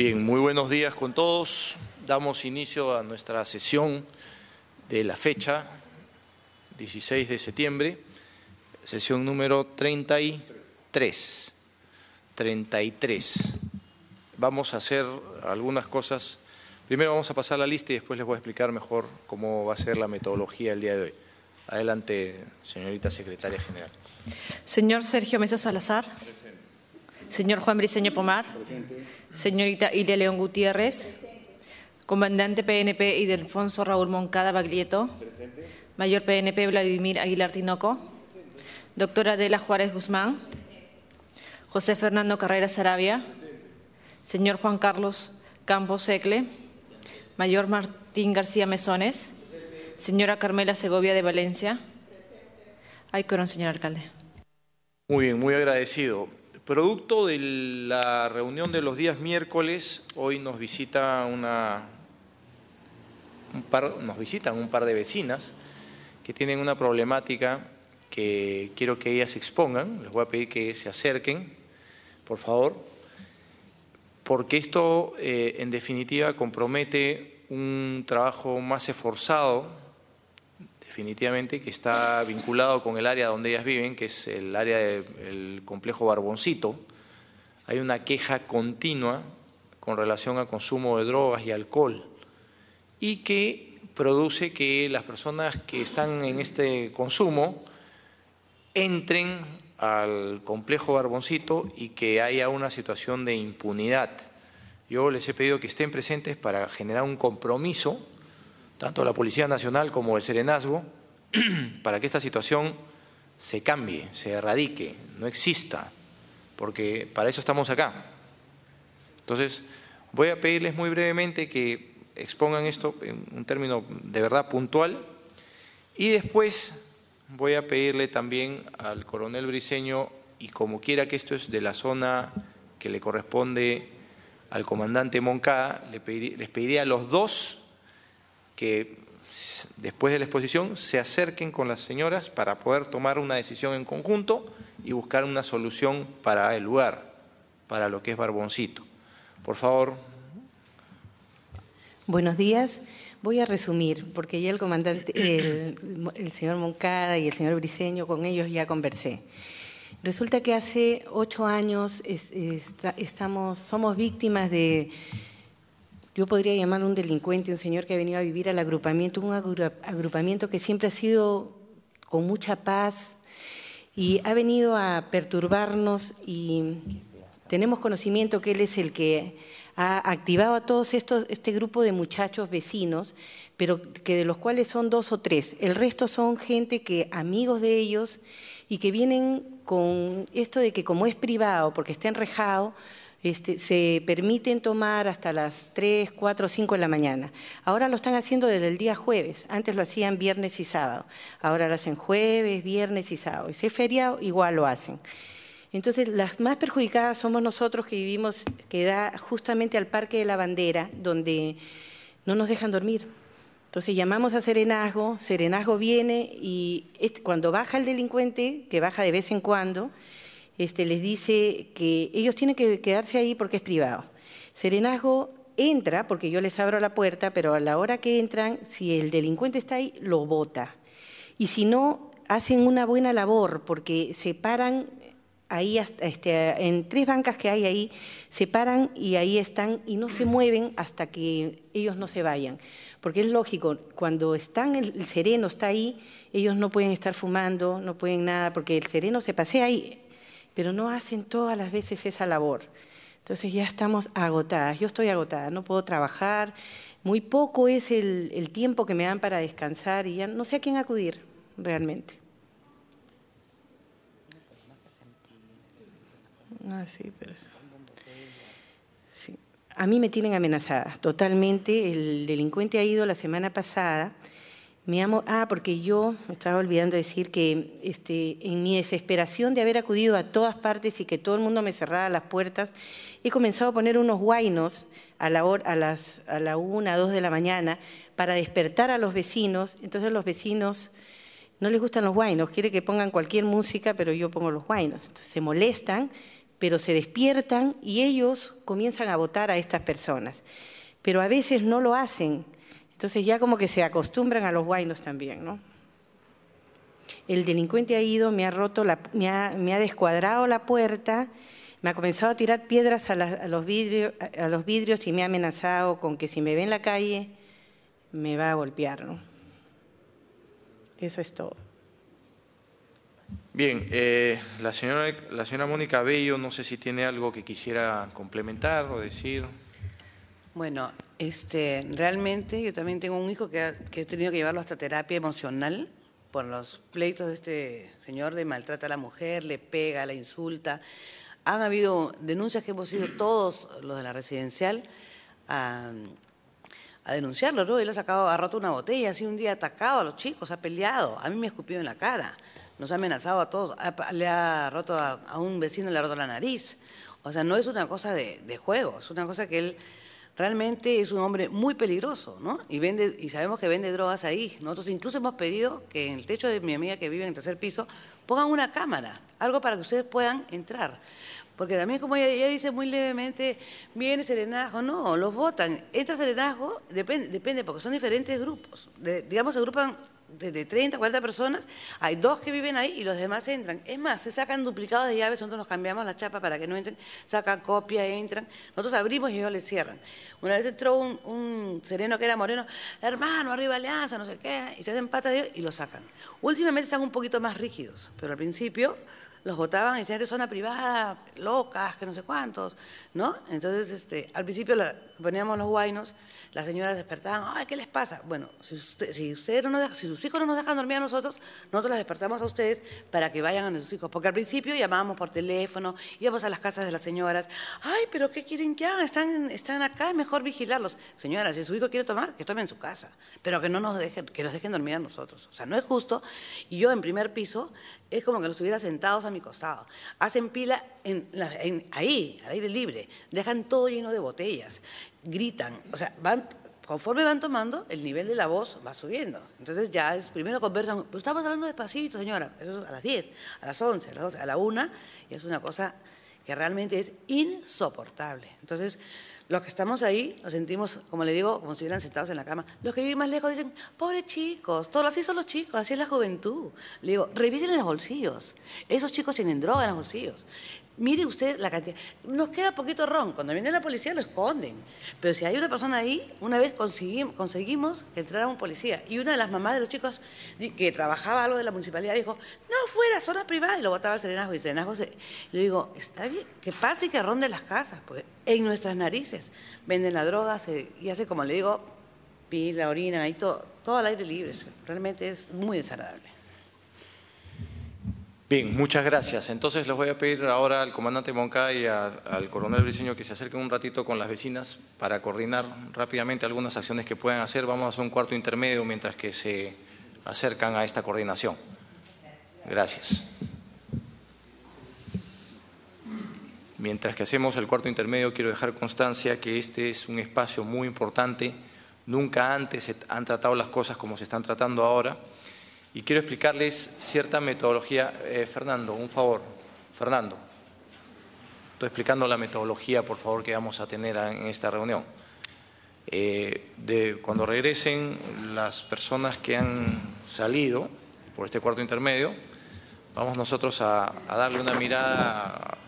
Bien, muy buenos días con todos. Damos inicio a nuestra sesión de la fecha, 16 de septiembre, sesión número 33. 33. Vamos a hacer algunas cosas. Primero vamos a pasar la lista y después les voy a explicar mejor cómo va a ser la metodología del día de hoy. Adelante, señorita secretaria general. Señor Sergio Mesa Salazar. Señor Juan Briceño Pomar. Señorita Ilia León Gutiérrez. Comandante PNP Ildefonso Raúl Moncada Baglietto. Mayor PNP Vladimir Aguilar Tinoco. Doctora Adela Juárez Guzmán. José Fernando Carrera Sarabia. Señor Juan Carlos Campos Secle. Mayor Martín García Mesones. Señora Carmela Segovia de Valencia. Ay, corón, señor alcalde. Muy bien, muy agradecido. Producto de la reunión de los días miércoles, hoy nos visita una, un par, nos visitan un par de vecinas que tienen una problemática que quiero que ellas expongan. Les voy a pedir que se acerquen, por favor, porque esto eh, en definitiva compromete un trabajo más esforzado definitivamente, que está vinculado con el área donde ellas viven, que es el área del complejo Barboncito. Hay una queja continua con relación al consumo de drogas y alcohol y que produce que las personas que están en este consumo entren al complejo Barboncito y que haya una situación de impunidad. Yo les he pedido que estén presentes para generar un compromiso tanto la Policía Nacional como el Serenazgo, para que esta situación se cambie, se erradique, no exista, porque para eso estamos acá. Entonces, voy a pedirles muy brevemente que expongan esto en un término de verdad puntual y después voy a pedirle también al coronel Briceño, y como quiera que esto es de la zona que le corresponde al comandante Moncada, les pediría a los dos que después de la exposición se acerquen con las señoras para poder tomar una decisión en conjunto y buscar una solución para el lugar, para lo que es Barboncito. Por favor. Buenos días. Voy a resumir, porque ya el comandante, el, señor Moncada y el señor Briceño, con ellos ya conversé. Resulta que hace ocho años estamos, somos víctimas de yo podría llamar un delincuente, un señor que ha venido a vivir al agrupamiento, un agrupamiento que siempre ha sido con mucha paz y ha venido a perturbarnos y tenemos conocimiento que él es el que ha activado a todos estos, este grupo de muchachos vecinos, pero que de los cuales son dos o tres. El resto son gente que, amigos de ellos, y que vienen con esto de que como es privado, porque está enrejado, este, se permiten tomar hasta las 3, 4, 5 de la mañana. Ahora lo están haciendo desde el día jueves, antes lo hacían viernes y sábado, ahora lo hacen jueves, viernes y sábado. Y si es feriado, igual lo hacen. Entonces, las más perjudicadas somos nosotros que vivimos, que da justamente al Parque de la Bandera, donde no nos dejan dormir. Entonces llamamos a Serenazgo, Serenazgo viene y cuando baja el delincuente, que baja de vez en cuando, este, les dice que ellos tienen que quedarse ahí porque es privado. Serenazgo entra, porque yo les abro la puerta, pero a la hora que entran, si el delincuente está ahí, lo bota. Y si no, hacen una buena labor, porque se paran ahí, este, en tres bancas que hay ahí, se paran y ahí están y no se mueven hasta que ellos no se vayan. Porque es lógico, cuando están, el sereno está ahí, ellos no pueden estar fumando, no pueden nada, porque el sereno se pasea ahí pero no hacen todas las veces esa labor. Entonces ya estamos agotadas, yo estoy agotada, no puedo trabajar, muy poco es el, tiempo que me dan para descansar y ya no sé a quién acudir realmente. Ah, sí, pero A mí me tienen amenazada totalmente. El delincuente ha ido la semana pasada me amo, ah, porque yo me estaba olvidando decir que este, en mi desesperación de haber acudido a todas partes y que todo el mundo me cerrara las puertas, he comenzado a poner unos guainos a la, hora, a las, a la una, dos de la mañana para despertar a los vecinos. Entonces los vecinos no les gustan los guainos, quiere que pongan cualquier música, pero yo pongo los guainos. Entonces se molestan, pero se despiertan y ellos comienzan a votar a estas personas. Pero a veces no lo hacen, entonces ya como que se acostumbran a los guainos también, ¿no? El delincuente ha ido, me ha roto, me, ha, descuadrado la puerta, me ha comenzado a tirar piedras a, los vidrios, a los vidrios y me ha amenazado con que si me ve en la calle me va a golpear, ¿no? Eso es todo. Bien, eh, la, señora, la señora Mónica Bello, no sé si tiene algo que quisiera complementar o decir. Bueno, este, realmente yo también tengo un hijo que, he tenido que llevarlo hasta terapia emocional por los pleitos de este señor de maltrata a la mujer, le pega, la insulta. Han habido denuncias que hemos ido todos los de la residencial a, denunciarlo, ¿no? Él ha sacado, ha roto una botella, ha sido un día atacado a los chicos, ha peleado, a mí me ha escupido en la cara nos ha amenazado a todos, le ha roto a, un vecino, le ha roto la nariz. O sea, no es una cosa de, juego, es una cosa que él realmente es un hombre muy peligroso, ¿no? Y, vende, y sabemos que vende drogas ahí. Nosotros incluso hemos pedido que en el techo de mi amiga que vive en el tercer piso pongan una cámara, algo para que ustedes puedan entrar. Porque también, como ella, dice muy levemente, viene serenazgo, no, los votan. Entra serenazgo, depende, depende porque son diferentes grupos. digamos, se agrupan de, 30, 40 personas, hay dos que viven ahí y los demás entran. Es más, se sacan duplicados de llaves, nosotros nos cambiamos la chapa para que no entren, sacan copia, entran. Nosotros abrimos y ellos les cierran. Una vez entró un, sereno que era moreno, hermano, arriba Alianza, no sé qué, y se hacen patas de ellos y lo sacan. Últimamente están un poquito más rígidos, pero al principio los votaban y decían, de zona privada, locas, que no sé cuántos, ¿no? Entonces, este, al principio la, poníamos los guainos las señoras despertaban, ay, ¿qué les pasa? Bueno, si, usted, si, no si sus hijos no nos dejan dormir a nosotros, nosotros las despertamos a ustedes para que vayan a nuestros hijos. Porque al principio llamábamos por teléfono, íbamos a las casas de las señoras, ay, pero ¿qué quieren que hagan? Están, están acá, es mejor vigilarlos. Señoras, si su hijo quiere tomar, que tome en su casa, pero que no nos dejen, que nos dejen dormir a nosotros. O sea, no es justo. Y yo en primer piso es como que los tuviera sentados a mi costado. Hacen pila en, ahí, al aire libre, dejan todo lleno de botellas, gritan, o sea, van, conforme van tomando, el nivel de la voz va subiendo. Entonces ya es, primero conversan, pero estamos hablando despacito, señora, eso es a las 10, a las 11, a las 12, a la 1, y es una cosa que realmente es insoportable. Entonces, los que estamos ahí nos sentimos, como le digo, como si estuvieran sentados en la cama. Los que viven más lejos dicen, pobres chicos, todos así son los chicos, así es la juventud. Le digo, revisen en los bolsillos. Esos chicos tienen droga en los bolsillos. Mire usted la cantidad. Nos queda poquito ron. Cuando viene la policía lo esconden. Pero si hay una persona ahí, una vez conseguimos, conseguimos que entrara un policía. Y una de las mamás de los chicos que trabajaba algo de la municipalidad dijo, no, fuera, zona privada. Y lo botaba al serenazgo. Y el serenazgo se... Le digo, está bien, que pase y que ronde las casas. Pues en nuestras narices venden la droga y hace como le digo, pila, orina, ahí todo, todo al aire libre. Realmente es muy desagradable. Bien, muchas gracias. Entonces les voy a pedir ahora al comandante Moncada y al coronel Briceño que se acerquen un ratito con las vecinas para coordinar rápidamente algunas acciones que puedan hacer. Vamos a hacer un cuarto intermedio mientras que se acercan a esta coordinación. Gracias. Mientras que hacemos el cuarto intermedio, quiero dejar constancia que este es un espacio muy importante. Nunca antes se han tratado las cosas como se están tratando ahora y quiero explicarles cierta metodología. Eh, Fernando, un favor. Fernando, estoy explicando la metodología, por favor, que vamos a tener en esta reunión. Eh, cuando regresen las personas que han salido por este cuarto intermedio, vamos nosotros a, darle una mirada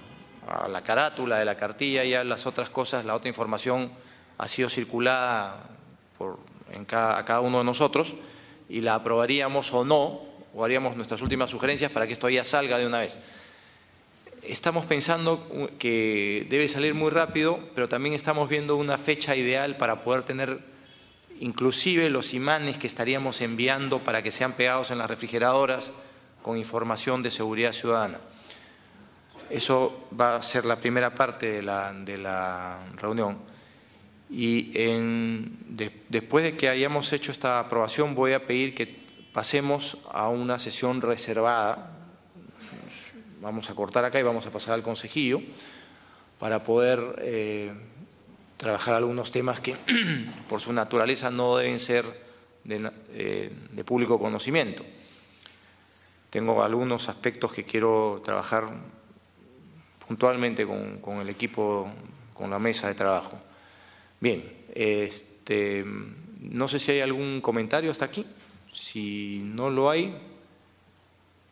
a, la carátula de la cartilla y a las otras cosas, la otra información ha sido circulada a cada uno de nosotros y la aprobaríamos o no, o haríamos nuestras últimas sugerencias para que esto ya salga de una vez. Estamos pensando que debe salir muy rápido, pero también estamos viendo una fecha ideal para poder tener inclusive los imanes que estaríamos enviando para que sean pegados en las refrigeradoras con información de seguridad ciudadana. Eso va a ser la primera parte de la, de la reunión. Y después de que hayamos hecho esta aprobación voy a pedir que pasemos a una sesión reservada. Vamos a cortar acá y vamos a pasar al consejillo para poder eh, trabajar algunos temas que por su naturaleza no deben ser de, eh, de público conocimiento. Tengo algunos aspectos que quiero trabajar puntualmente con el equipo, con la mesa de trabajo. Bien, este, no sé si hay algún comentario hasta aquí. Si no lo hay,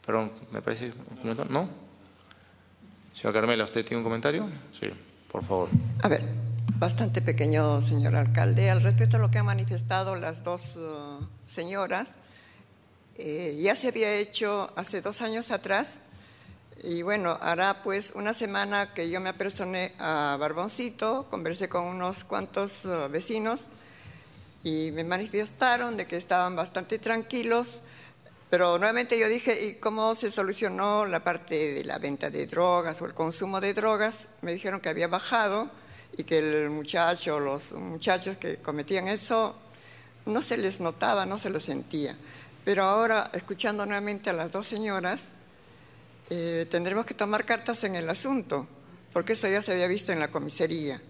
perdón, me parece, ¿no? Señora Carmela, ¿usted tiene un comentario? Sí, por favor. A ver, bastante pequeño, señor alcalde. Al respecto a lo que han manifestado las dos uh, señoras, eh, ya se había hecho hace dos años atrás y bueno, hará pues una semana que yo me apersoné a Barboncito, conversé con unos cuantos uh, vecinos y me manifestaron de que estaban bastante tranquilos, pero nuevamente yo dije, ¿y cómo se solucionó la parte de la venta de drogas o el consumo de drogas? Me dijeron que había bajado y que el muchacho, los muchachos que cometían eso, no se les notaba, no se lo sentía. Pero ahora, escuchando nuevamente a las dos señoras, eh, tendremos que tomar cartas en el asunto, porque eso ya se había visto en la comisaría.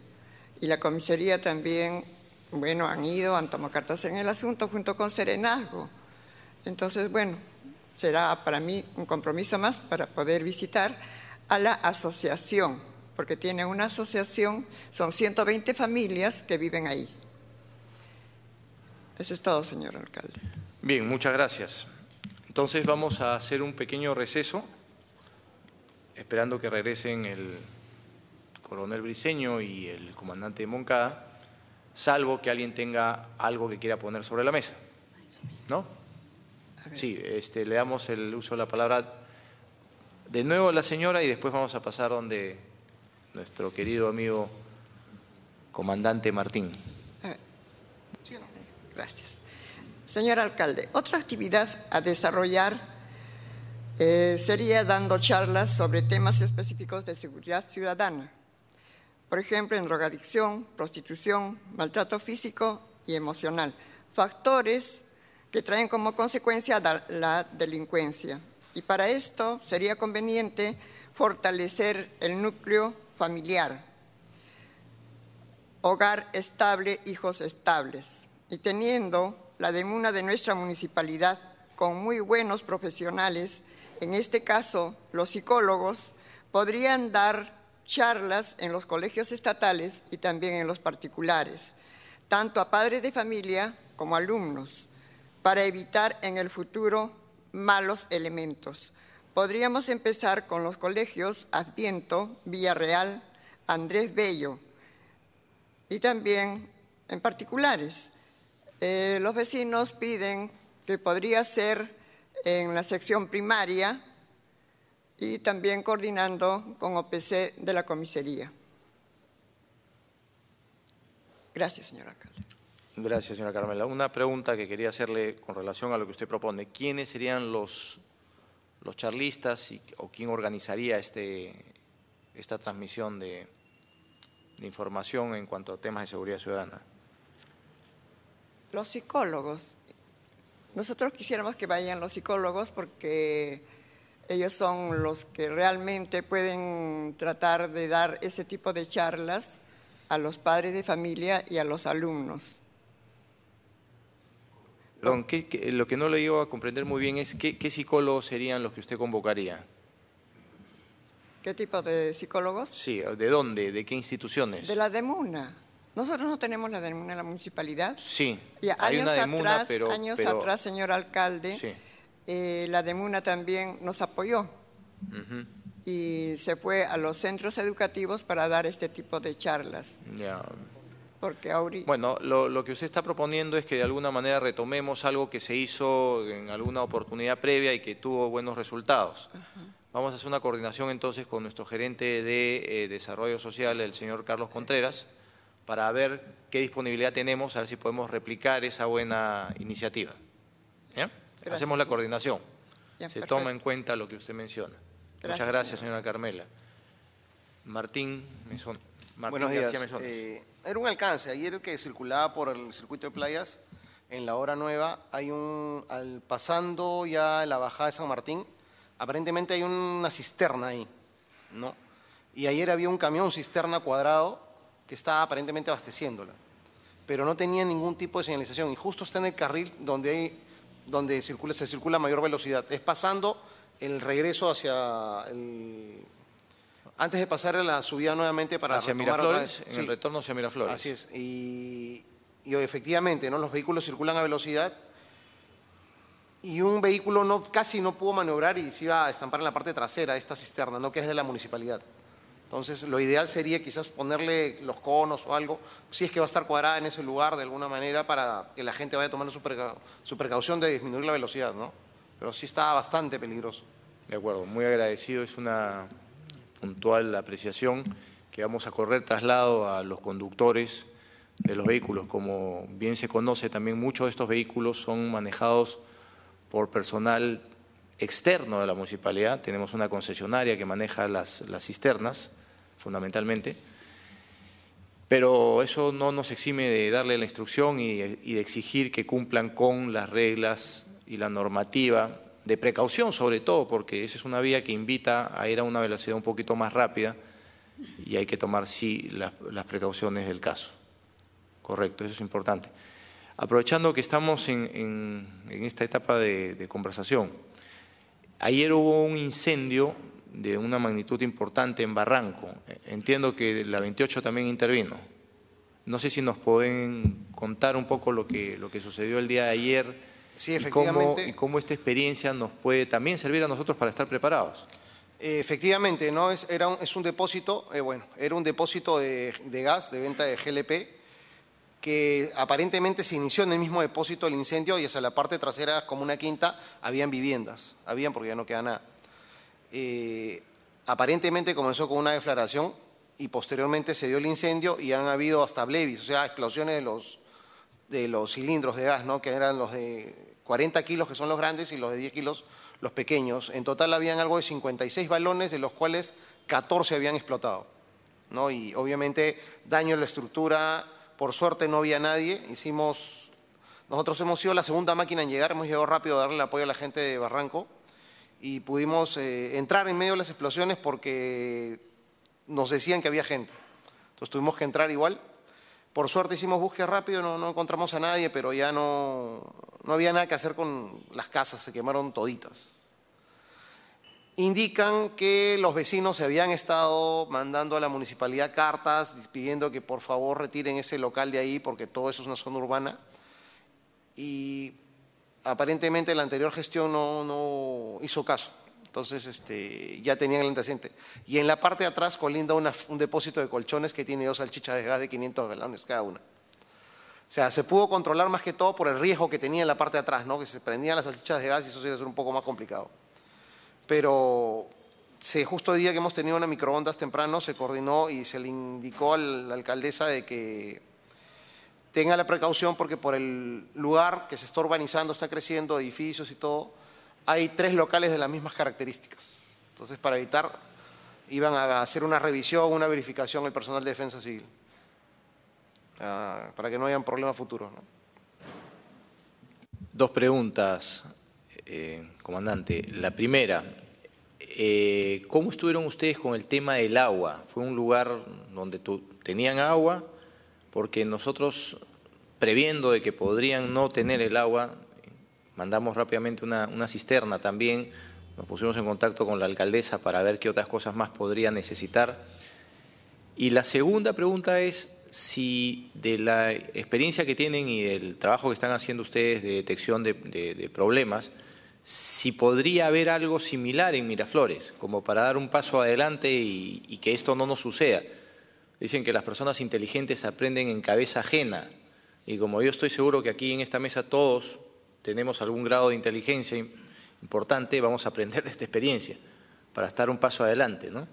Y la comisaría también, bueno, han ido, han tomado cartas en el asunto junto con Serenazgo. Entonces, bueno, será para mí un compromiso más para poder visitar a la asociación, porque tiene una asociación, son 120 familias que viven ahí. Eso es todo, señor alcalde. Bien, muchas gracias. Entonces vamos a hacer un pequeño receso esperando que regresen el coronel Briceño y el comandante de Moncada, salvo que alguien tenga algo que quiera poner sobre la mesa. ¿No? Sí, este, le damos el uso de la palabra de nuevo a la señora y después vamos a pasar donde nuestro querido amigo comandante Martín. Gracias. Señor alcalde, otra actividad a desarrollar eh, sería dando charlas sobre temas específicos de seguridad ciudadana, por ejemplo, en drogadicción, prostitución, maltrato físico y emocional, factores que traen como consecuencia la delincuencia. Y para esto sería conveniente fortalecer el núcleo familiar, hogar estable, hijos estables, y teniendo la demuna de nuestra municipalidad con muy buenos profesionales en este caso los psicólogos, podrían dar charlas en los colegios estatales y también en los particulares, tanto a padres de familia como alumnos, para evitar en el futuro malos elementos. Podríamos empezar con los colegios Adviento, Villarreal, Andrés Bello y también en particulares. Eh, los vecinos piden que podría ser en la sección primaria y también coordinando con OPC de la comisaría. Gracias, señor alcalde. Gracias, señora Carmela. Una pregunta que quería hacerle con relación a lo que usted propone. ¿Quiénes serían los, los charlistas y, o quién organizaría este, esta transmisión de, de información en cuanto a temas de seguridad ciudadana? Los psicólogos nosotros quisiéramos que vayan los psicólogos porque ellos son los que realmente pueden tratar de dar ese tipo de charlas a los padres de familia y a los alumnos. lo que no le iba a comprender muy bien es qué, qué psicólogos serían los que usted convocaría. ¿Qué tipo de psicólogos? Sí, ¿de dónde? ¿De qué instituciones? De la DEMUNA. Nosotros no tenemos la DEMUNA en la municipalidad. Sí, hay una DEMUNA, atrás, pero... Años atrás, señor alcalde, eh, la DEMUNA también nos apoyó. Y se fue a los centros educativos para dar este tipo de charlas. Ya. Porque ahorita... Bueno, lo, que usted está proponiendo es que de alguna manera retomemos algo que se hizo en alguna oportunidad previa y que tuvo buenos resultados. Vamos a hacer una coordinación entonces con nuestro gerente de eh, Desarrollo Social, el señor Carlos Contreras, para ver qué disponibilidad tenemos, a ver si podemos replicar esa buena iniciativa. Hacemos la coordinación. Se toma en cuenta lo que usted menciona. Muchas gracias, señora Carmela. Martín Mesón. Buenos días. Eh, era un alcance. Ayer que circulaba por el circuito de playas, en la hora nueva, hay un, al, pasando ya la bajada de San Martín, aparentemente hay una cisterna ahí, ¿no? Y ayer había un camión cisterna cuadrado que está aparentemente abasteciéndola, pero no tenía ningún tipo de señalización y justo está en el carril donde, hay, donde circula, se circula a mayor velocidad. Es pasando el regreso hacia el, Antes de pasar a la subida nuevamente para hacia Miraflores, en el Sí. retorno hacia Miraflores. Así es. Y, y efectivamente, ¿no? los vehículos circulan a velocidad y un vehículo no, casi no pudo maniobrar y se iba a estampar en la parte trasera de esta cisterna, ¿no? que es de la municipalidad. Entonces, lo ideal sería quizás ponerle los conos o algo, si es que va a estar cuadrada en ese lugar de alguna manera para que la gente vaya tomando su, precau- su precaución de disminuir la velocidad, ¿no? Pero sí está bastante peligroso. De acuerdo, muy agradecido. Es una puntual apreciación que vamos a correr traslado a los conductores de los vehículos. Como bien se conoce, también muchos de estos vehículos son manejados por personal externo de la municipalidad. Tenemos una concesionaria que maneja las, las cisternas, fundamentalmente. Pero eso no nos exime de darle la instrucción y, y de exigir que cumplan con las reglas y la normativa, de precaución sobre todo, porque esa es una vía que invita a ir a una velocidad un poquito más rápida y hay que tomar, sí, las, las precauciones del caso. Correcto, eso es importante. Aprovechando que estamos en, en- en esta etapa de, de conversación, ayer hubo un incendio de una magnitud importante en Barranco. Entiendo que la 28 también intervino. No sé si nos pueden contar un poco lo que, lo que sucedió el día de ayer Sí, y, cómo, efectivamente. y cómo esta experiencia nos puede también servir a nosotros para estar preparados. Eh, Efectivamente, ¿no? es, era un, es un depósito, eh, bueno, era un depósito de, de gas, de venta de GLP, que aparentemente se inició en el mismo depósito el incendio y hacia la parte trasera, como una quinta, habían viviendas, habían porque ya no queda nada. Eh, aparentemente comenzó con una deflagración y posteriormente se dio el incendio y han habido hasta blevis, o sea, explosiones de los, de los cilindros de gas, ¿no? que eran los de 40 kilos, que son los grandes, y los de 10 kilos, los pequeños. En total habían algo de 56 balones, de los cuales 14 habían explotado. ¿no? Y obviamente daño en la estructura, por suerte no había nadie. Hicimos, nosotros hemos sido la segunda máquina en llegar, hemos llegado rápido a darle apoyo a la gente de Barranco y pudimos eh, entrar en medio de las explosiones porque nos decían que había gente. Entonces tuvimos que entrar igual. Por suerte hicimos búsqueda rápido, no, no encontramos a nadie, pero ya no, no había nada que hacer con las casas, se quemaron toditas. Indican que los vecinos se habían estado mandando a la municipalidad cartas pidiendo que por favor retiren ese local de ahí porque todo eso es una zona urbana. Y aparentemente la anterior gestión no, no hizo caso. Entonces este, ya tenían el antecedente. Y en la parte de atrás colinda una- un depósito de colchones que tiene dos salchichas de gas de 500 galones cada una. O sea, se pudo controlar más que todo por el riesgo que tenía en la parte de atrás, ¿no? que se prendían las salchichas de gas y eso sí iba a ser un poco más complicado. Pero se, justo el día que hemos tenido una microondas temprano se coordinó y se le indicó a la alcaldesa de que tenga la precaución porque por el lugar que se está urbanizando, está creciendo, edificios y todo, hay tres locales de las mismas características. Entonces, para evitar, iban a hacer una revisión, una verificación el personal de defensa civil, ah, para que no hayan problemas futuros. ¿no? Dos preguntas, eh, comandante. La primera, eh, ¿cómo estuvieron ustedes con el tema del agua? ¿Fue un lugar donde tenían agua? Porque nosotros, previendo de que podrían no tener el agua, mandamos rápidamente una, cisterna también, nos pusimos en contacto con la alcaldesa para ver qué otras cosas más podría necesitar. Y la segunda pregunta es si de la experiencia que tienen y del trabajo que están haciendo ustedes de detección de, de- de problemas, si podría haber algo similar en Miraflores, como para dar un paso adelante y, y que esto no nos suceda. Dicen que las personas inteligentes aprenden en cabeza ajena y como yo estoy seguro que aquí en esta mesa todos tenemos algún grado de inteligencia im- importante, vamos a aprender de esta experiencia para estar un paso adelante, ¿no?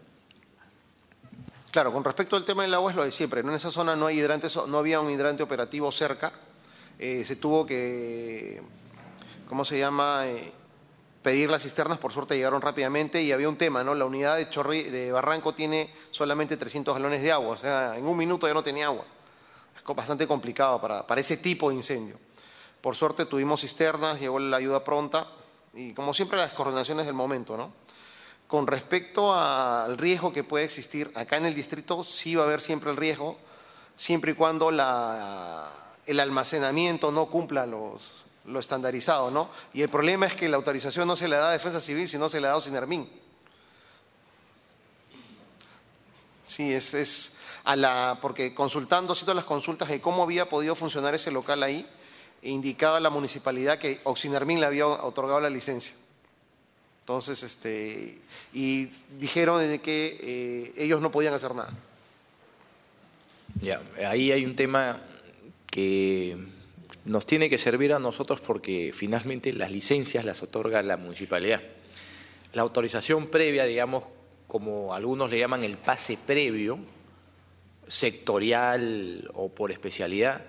Claro, con respecto al tema del agua es lo de siempre. En esa zona no hay hidrantes, no había un hidrante operativo cerca. Eh, se tuvo que, ¿cómo se llama? Eh, pedir las cisternas, por suerte llegaron rápidamente y había un tema, ¿no? La unidad de, Chorri- de Barranco tiene solamente 300 galones de agua, o sea, en un minuto ya no tenía agua. Es bastante complicado para, para ese tipo de incendio. Por suerte tuvimos cisternas, llegó la ayuda pronta y como siempre las coordinaciones del momento, ¿no? Con respecto al riesgo que puede existir acá en el distrito, sí va a haber siempre el riesgo, siempre y cuando el almacenamiento no cumpla los, lo estandarizado, ¿no? Y el problema es que la autorización no se le da a Defensa Civil, sino se le da a Sinermin. Sí, es, es a la, porque consultando, haciendo las consultas de cómo había podido funcionar ese local ahí, indicaba la municipalidad que Oxinermin le había otorgado la licencia. Entonces, este, y dijeron que eh, ellos no podían hacer nada. Ya, ahí hay un tema que nos tiene que servir a nosotros porque finalmente las licencias las otorga la municipalidad. La autorización previa, digamos, como algunos le llaman el pase previo, sectorial o por especialidad,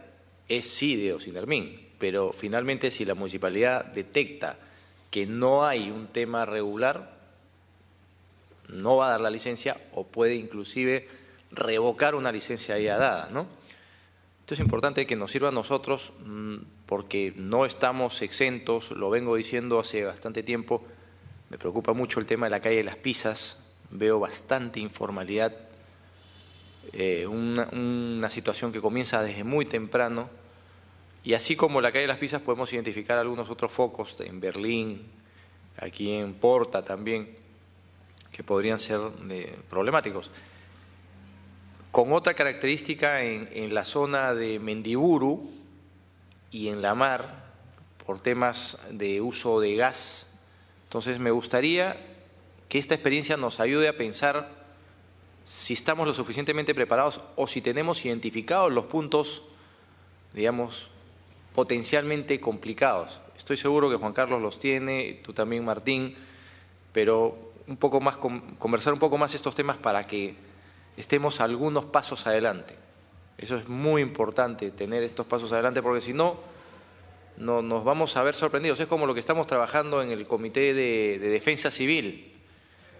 es sí de Ocinermin, pero finalmente si la municipalidad detecta que no hay un tema regular, no va a dar la licencia o puede inclusive revocar una licencia ya dada, ¿no? Esto es importante que nos sirva a nosotros mm, porque no estamos exentos, lo vengo diciendo hace bastante tiempo, me preocupa mucho el tema de la calle de las pizzas, veo bastante informalidad, eh, una, situación que comienza desde muy temprano, y así como la calle de las Pizzas podemos identificar algunos otros focos en Berlín, aquí en Porta también, que podrían ser eh, problemáticos. Con otra característica en, la zona de Mendiburu y en la mar, por temas de uso de gas. Entonces me gustaría que esta experiencia nos ayude a pensar si estamos lo suficientemente preparados o si tenemos identificados los puntos, digamos, potencialmente complicados. Estoy seguro que Juan Carlos los tiene, tú también Martín, pero un poco más conversar un poco más estos temas para que estemos algunos pasos adelante. Eso es muy importante tener estos pasos adelante porque si no, no nos vamos a ver sorprendidos. Es como lo que estamos trabajando en el Comité de, de Defensa Civil.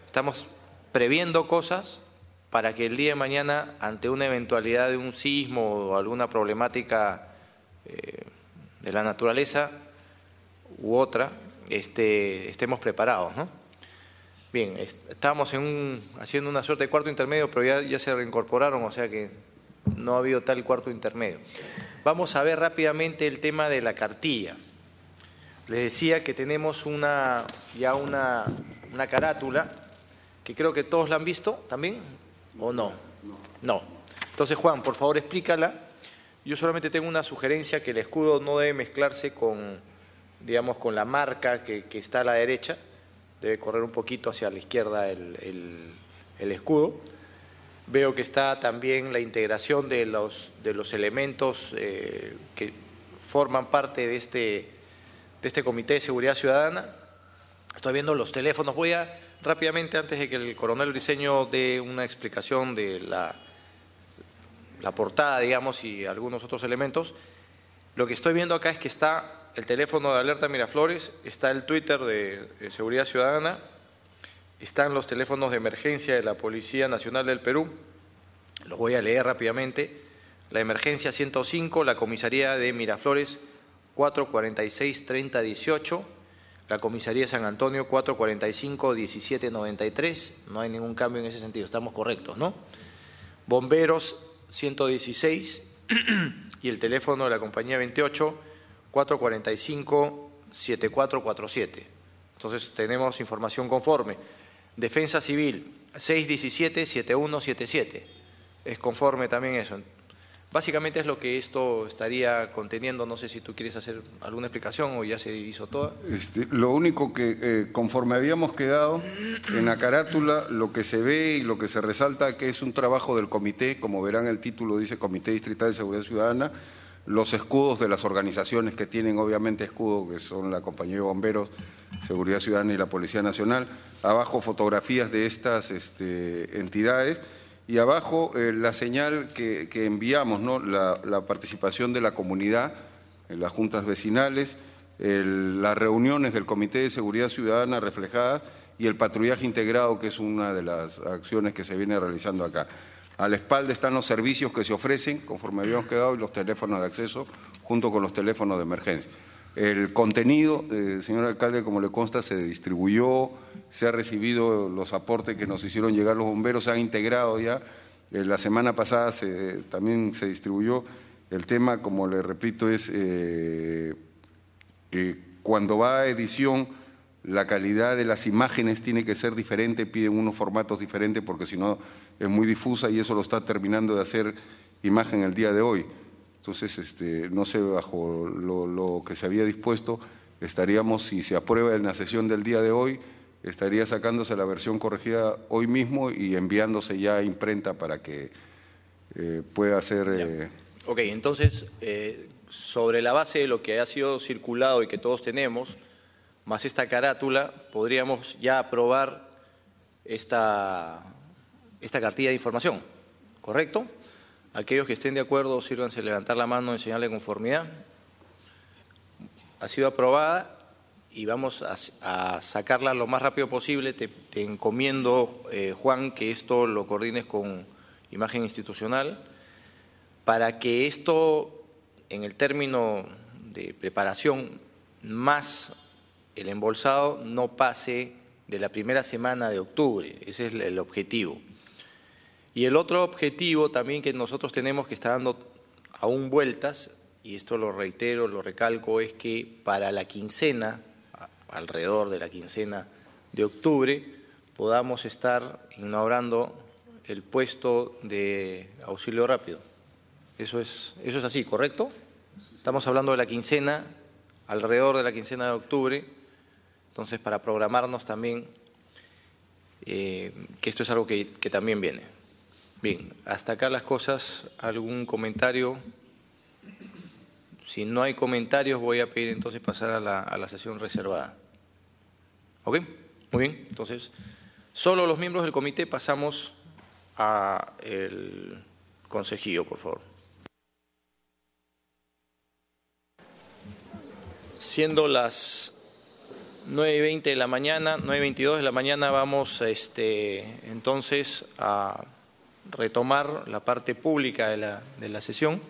Estamos previendo cosas para que el día de mañana, ante una eventualidad de un sismo o alguna problemática eh, de la naturaleza u otra, este, estemos preparados. ¿no? Bien, estábamos en un, haciendo una suerte de cuarto intermedio, pero ya, ya se reincorporaron, o sea que no ha habido tal cuarto intermedio. Vamos a ver rápidamente el tema de la cartilla. Les decía que tenemos una, ya una, una carátula, que creo que todos la han visto también, ¿o no? No. Entonces, Juan, por favor, explícala yo solamente tengo una sugerencia que el escudo no debe mezclarse con, digamos, con la marca que, está a la derecha, debe correr un poquito hacia la izquierda el, escudo. Veo que está también la integración de los, de los elementos eh, que forman parte de este, de este Comité de Seguridad Ciudadana. Estoy viendo los teléfonos. Voy a rápidamente, antes de que el coronel Briceño dé una explicación de la la portada, digamos, y algunos otros elementos. Lo que estoy viendo acá es que está el teléfono de alerta Miraflores, está el Twitter de, Seguridad Ciudadana, están los teléfonos de emergencia de la Policía Nacional del Perú. Los voy a leer rápidamente. La emergencia 105, la comisaría de Miraflores 446-3018, la comisaría de San Antonio 445-1793. No hay ningún cambio en ese sentido, estamos correctos, ¿no? Bomberos 116 y el teléfono de la compañía 28 445 7447. Entonces tenemos información conforme. Defensa Civil 617 7177. Es conforme también eso. Básicamente es lo que esto estaría conteniendo. No sé si tú quieres hacer alguna explicación o ya se hizo toda. Este, lo único que, eh, conforme habíamos quedado en la carátula, lo que se ve y lo que se resalta que es un trabajo del comité, como verán el título dice Comité Distrital de Seguridad Ciudadana, los escudos de las organizaciones que tienen obviamente escudo, que son la Compañía de Bomberos, Seguridad Ciudadana y la Policía Nacional, abajo fotografías de estas este, entidades y abajo eh, la señal que, enviamos, ¿no? La, participación de la comunidad en las juntas vecinales, las reuniones del Comité de Seguridad Ciudadana reflejadas y el patrullaje integrado, que es una de las acciones que se viene realizando acá. A la espalda están los servicios que se ofrecen, conforme habíamos quedado, y los teléfonos de acceso, junto con los teléfonos de emergencia. El contenido, eh, señor alcalde, como le consta, se distribuyó, se ha recibido los aportes que nos hicieron llegar los bomberos, se han integrado ya. Eh, la semana pasada también se distribuyó. El tema, como le repito, es eh, que cuando va a edición, la calidad de las imágenes tiene que ser diferente, piden unos formatos diferentes porque si no es muy difusa y eso lo está terminando de hacer imagen el día de hoy. Entonces, este, no sé, bajo lo, que se había dispuesto, estaríamos, si se aprueba en la sesión del día de hoy, estaría sacándose la versión corregida hoy mismo y enviándose ya a imprenta para que eh, pueda ser... Eh, ok, entonces, eh, sobre la base de lo que ha sido circulado y que todos tenemos, más esta carátula, podríamos ya aprobar esta, esta cartilla de información, ¿correcto? Aquellos que estén de acuerdo, sírvanse levantar la mano en señal de conformidad. Ha sido aprobada y vamos a, sacarla lo más rápido posible. Te, encomiendo, eh, Juan, que esto lo coordines con imagen institucional para que esto, en el término de preparación, más el embolsado no pase de la primera semana de octubre. Ese es el objetivo. Y el otro objetivo también que nosotros tenemos que está dando aún vueltas, y esto lo reitero, lo recalco, es que para la quincena, alrededor de la quincena de octubre, podamos estar inaugurando el puesto de auxilio rápido. Eso es, eso es así, ¿correcto? Estamos hablando de la quincena, alrededor de la quincena de octubre, entonces para programarnos también eh, que esto es algo que también viene. Bien, hasta acá las cosas. ¿Algún comentario? Si no hay comentarios, voy a pedir entonces pasar a la, sesión reservada. ¿Ok? Muy bien. Entonces, solo los miembros del comité pasamos a el consejío, por favor. Siendo las 9 y 20 de la mañana, 9 y 22 de la mañana, vamos este, entonces a retomar la parte pública de la, de la sesión.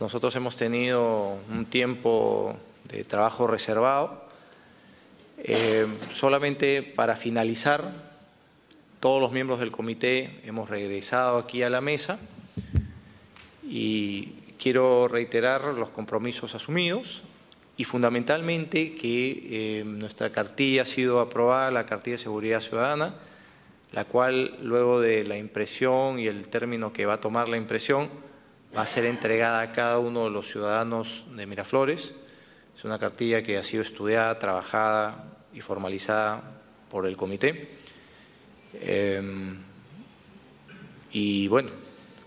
Nosotros hemos tenido un tiempo de trabajo reservado. Eh, solamente para finalizar, todos los miembros del comité hemos regresado aquí a la mesa y quiero reiterar los compromisos asumidos y fundamentalmente que eh, nuestra cartilla ha sido aprobada, la cartilla de seguridad ciudadana, la cual luego de la impresión y el término que va a tomar la impresión va a ser entregada a cada uno de los ciudadanos de Miraflores. Es una cartilla que ha sido estudiada, trabajada y formalizada por el comité. Em, y bueno,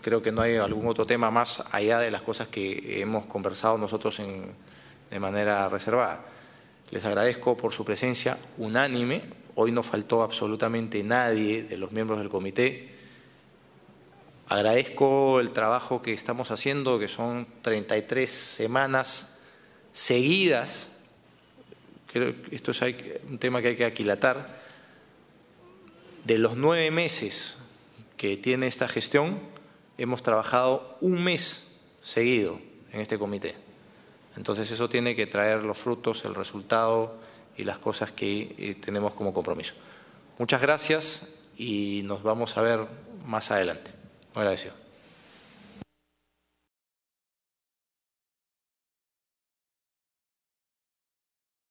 creo que no hay algún otro tema más allá de las cosas que hemos conversado nosotros de manera reservada. Les agradezco por su presencia unánime Hoy no faltó absolutamente nadie de los miembros del comité. Agradezco el trabajo que estamos haciendo, que son 33 semanas seguidas. Creo que esto es un tema que hay que aquilatar. De los nueve meses que tiene esta gestión, hemos trabajado un mes seguido en este comité. Entonces eso tiene que traer los frutos, el resultado y las cosas que eh, tenemos como compromiso. Muchas gracias y nos vamos a ver más adelante. Muy agradecido.